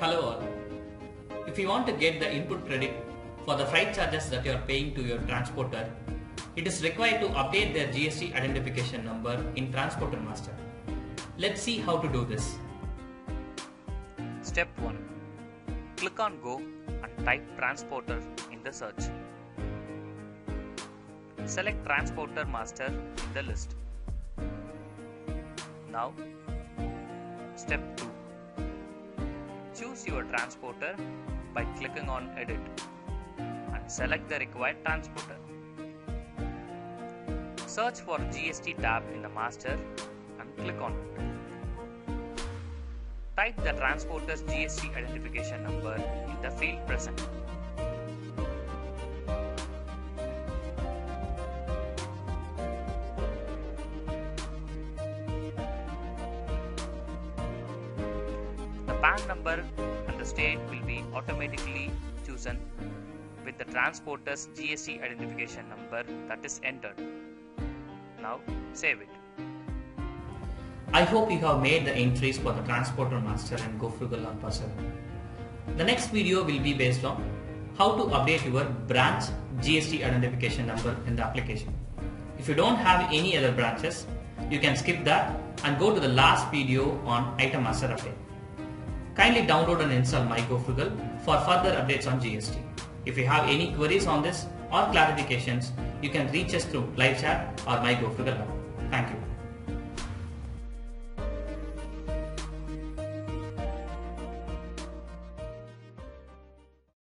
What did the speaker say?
Hello all. If you want to get the input credit for the freight charges that you are paying to your transporter, it is required to update their GST identification number in Transporter Master. Let's see how to do this. Step 1. Click on Go and type Transporter in the search. Select Transporter Master in the list. Now, Step 2. Choose your transporter by clicking on Edit and select the required transporter. Search for GST tab in the master and click on it. Type the transporter's GST identification number in the field present. PAN number and the state will be automatically chosen with the transporter's GST identification number that is entered. Now save it. I hope you have made the entries for the Transporter Master and GoFrugal on Puzzle. The next video will be based on how to update your branch GST identification number in the application. If you don't have any other branches, you can skip that and go to the last video on Item Master Update. Kindly download and install MyGoFrugal for further updates on GST. If you have any queries on this or clarifications, you can reach us through live chat or MyGoFrugal app. Thank you.